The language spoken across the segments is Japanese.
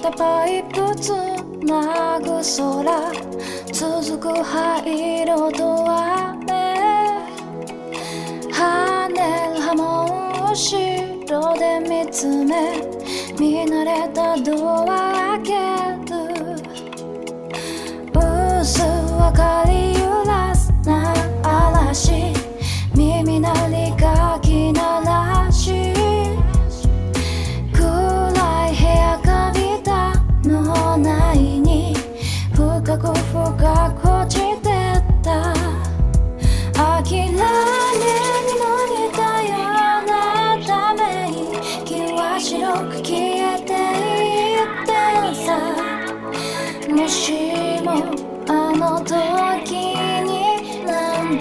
たパイプつなぐ空続く灰色と雨。跳ねる波紋を白で見つめ。見慣れたドア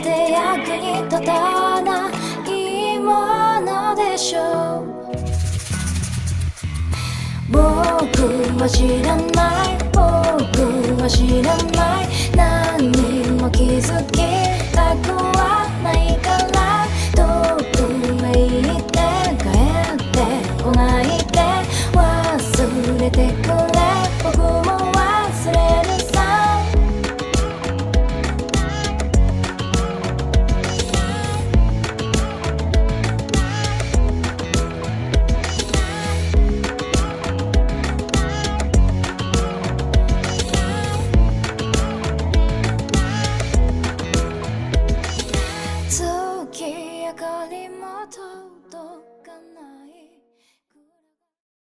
て役に立たないものでしょう。僕は知らない僕は知らない。何にも気づき届かな